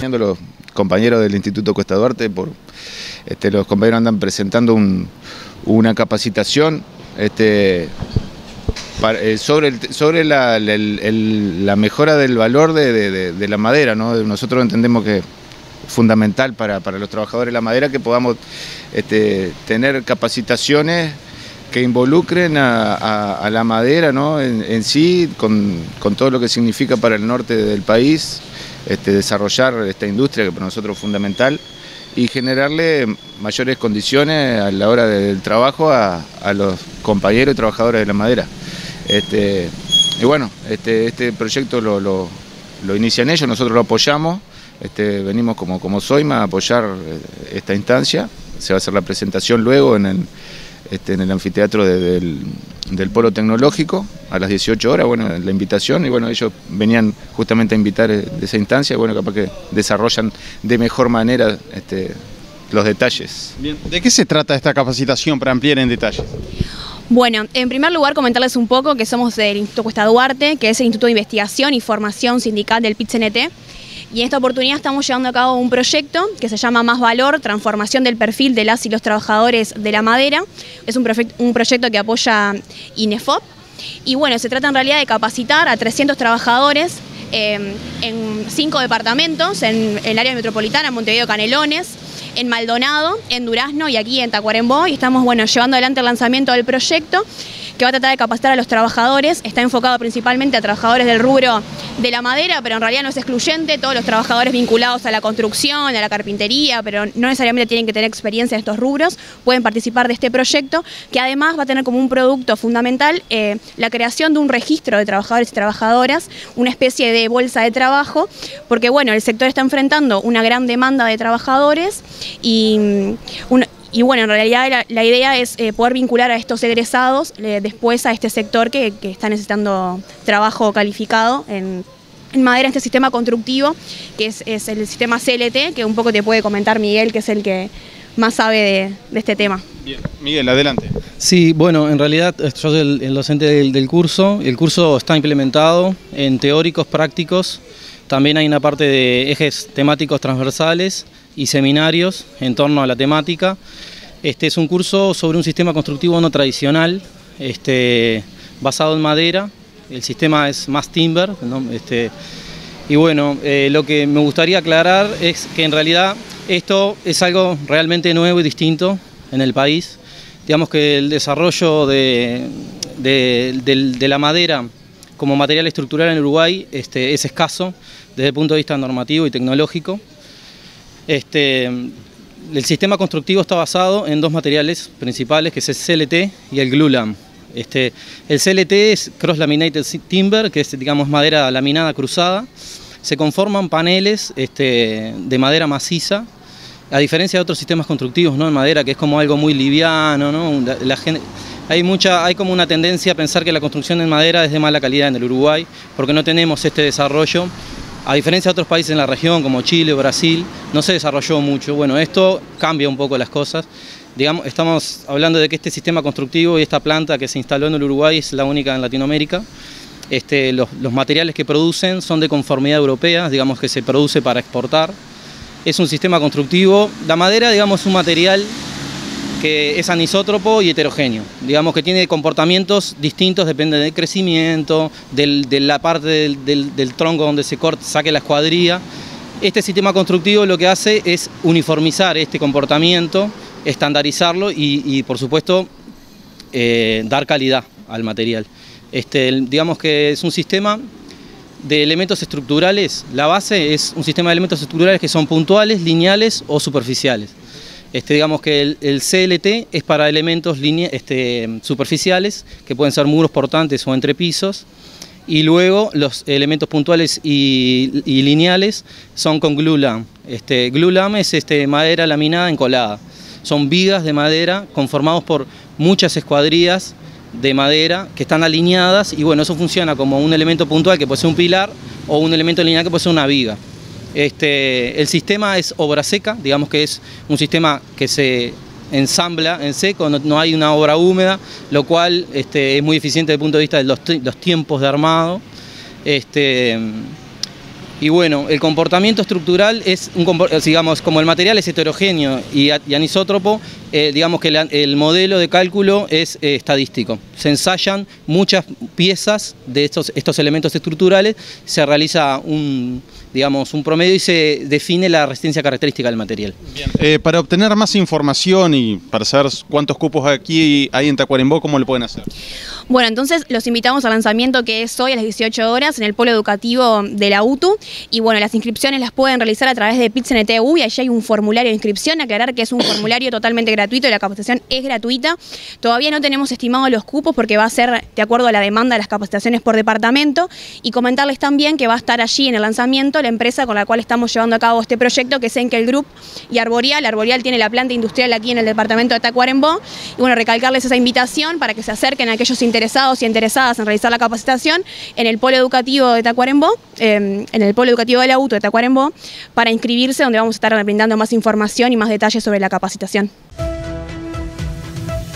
Los compañeros del Instituto Cuesta Duarte, por, este, los compañeros andan presentando una capacitación este, eh, sobre, la, mejora del valor de, la madera. Nosotros entendemos que fundamental para, los trabajadores de la madera que podamos este, tener capacitaciones que involucren a, la madera en, sí, con, todo lo que significa para el norte del país, este, desarrollar esta industria que para nosotros es fundamental y generarle mayores condiciones a la hora del trabajo a, los compañeros y trabajadores de la madera. Este, y bueno, este, este proyecto lo, lo, inician ellos, nosotros lo apoyamos, venimos como, como SOIMA a apoyar eh, esta instancia, se va a hacer la presentación luego en el, en el anfiteatro del, Polo Tecnológico a las 18 horas, bueno, la invitación y bueno, ellos venían justamente a invitar eh, de esa instancia, bueno, capaz que desarrollan de mejor manera este, los detalles. Bien, ¿de qué se trata esta capacitación para ampliar en detalles? Bueno, en primer lugar comentarles un poco que somos del Instituto Cuesta Duarte, que es el Instituto de Investigación y Formación Sindical del PIT-CNT, y en esta oportunidad estamos llevando a cabo un proyecto que se llama Más Valor, Transformación del Perfil de las y los Trabajadores de la Madera. Es un, proyecto que apoya INEFOP. Y bueno, se trata en realidad de capacitar a 300 trabajadores em, en cinco departamentos, en, el área metropolitana, en Montevideo Canelones, en Maldonado, en Durazno y aquí en Tacuarembó. Y estamos bueno, llevando adelante el lanzamiento del proyecto que va a tratar de capacitar a los trabajadores. Está enfocado principalmente a trabajadores del rubro de la madera, pero en realidad no es excluyente. Todos los trabajadores vinculados a la construcción, a la carpintería, pero no necesariamente tienen que tener experiencia en estos rubros, pueden participar de este proyecto, que además va a tener como un producto fundamental eh, la creación de un registro de trabajadores y trabajadoras, una especie de bolsa de trabajo, porque bueno, el sector está enfrentando una gran demanda de trabajadores y mm, y bueno, en realidad la, idea es eh, poder vincular a estos egresados eh, después a este sector que, está necesitando trabajo calificado en, madera, este sistema constructivo, que es, el sistema CLT, que un poco te puede comentar Miguel, que es el que más sabe de, este tema. Bien, Miguel, adelante. Sí, bueno, en realidad yo soy el, docente del, del, curso. El curso está implementado en teóricos, prácticos. También hay una parte de ejes temáticos transversales y seminarios en torno a la temática. Este es un curso sobre un sistema constructivo no tradicional, este, basado en madera. El sistema es más timber. Este, y bueno, eh, lo que me gustaría aclarar es que en realidad esto es algo realmente nuevo y distinto en el país. Digamos que el desarrollo de, de, la madera como material estructural en Uruguay este, es escaso desde el punto de vista normativo y tecnológico. Este, el sistema constructivo está basado en dos materiales principales, que es el CLT y el glulam. Este, el CLT es Cross Laminated Timber, que es digamos, madera laminada cruzada. Se conforman paneles este, de madera maciza, a diferencia de otros sistemas constructivos ¿no? en madera, que es como algo muy liviano. ¿no? hay, mucha, hay como una tendencia a pensar que la construcción en madera es de mala calidad en el Uruguay, porque no tenemos este desarrollo a diferencia de otros países en la región como Chile, Brasil, no se desarrolló mucho. Bueno, esto cambia un poco las cosas. Estamos hablando de que este sistema constructivo y esta planta que se instaló en el Uruguay es la única en Latinoamérica. Este, los, materiales que producen son de conformidad europea, digamos que se produce para exportar. Es un sistema constructivo. La madera, digamos, es un material que es anisótropo y heterogéneo. Digamos que tiene comportamientos distintos, depende del crecimiento, de la parte del, tronco donde se corta, saque la escuadría. Este sistema constructivo lo que hace es uniformizar este comportamiento, estandarizarlo y, por supuesto, eh, dar calidad al material. Este, digamos que es un sistema de elementos estructurales, la base es un sistema de elementos estructurales que son puntuales, lineales o superficiales. Este, digamos que el, CLT es para elementos este, superficiales, que pueden ser muros portantes o entrepisos, y luego los elementos puntuales y, lineales son con glulam. Este, glulam es este, madera laminada encolada. Son vigas de madera conformados por muchas escuadrillas de madera que están alineadas y bueno, eso funciona como un elemento puntual que puede ser un pilar o un elemento lineal que puede ser una viga. Este, el sistema es obra seca, digamos que es un sistema que se ensambla en seco, no, hay una obra húmeda, lo cual este, es muy eficiente desde el punto de vista de los, tiempos de armado. Este, Y bueno, el comportamiento estructural es, un, digamos, como el material es heterogéneo y, anisótropo, eh, digamos que el modelo de cálculo es eh, estadístico. Se ensayan muchas piezas de estos, estos elementos estructurales, se realiza un, digamos, un promedio y se define la resistencia característica del material. Eh, para obtener más información y para saber cuántos cupos aquí hay en Tacuarembó, ¿cómo lo pueden hacer? Bueno, entonces los invitamos al lanzamiento que es hoy a las 18 horas en el polo educativo de la UTU. Y bueno, las inscripciones las pueden realizar a través de PITCNTU y allí hay un formulario de inscripción. Aclarar que es un formulario totalmente gratuito y la capacitación es gratuita. Todavía no tenemos estimado los cupos porque va a ser de acuerdo a la demanda de las capacitaciones por departamento. Y comentarles también que va a estar allí en el lanzamiento la empresa con la cual estamos llevando a cabo este proyecto, que es Enkel Group y Arborial. Arborial tiene la planta industrial aquí en el departamento de Tacuarembó. Y bueno, recalcarles esa invitación para que se acerquen a aquellos interesados interesados y interesadas en realizar la capacitación en el polo educativo de Tacuarembó, em, en el polo educativo del auto de Tacuarembó, para inscribirse donde vamos a estar brindando más información y más detalles sobre la capacitación.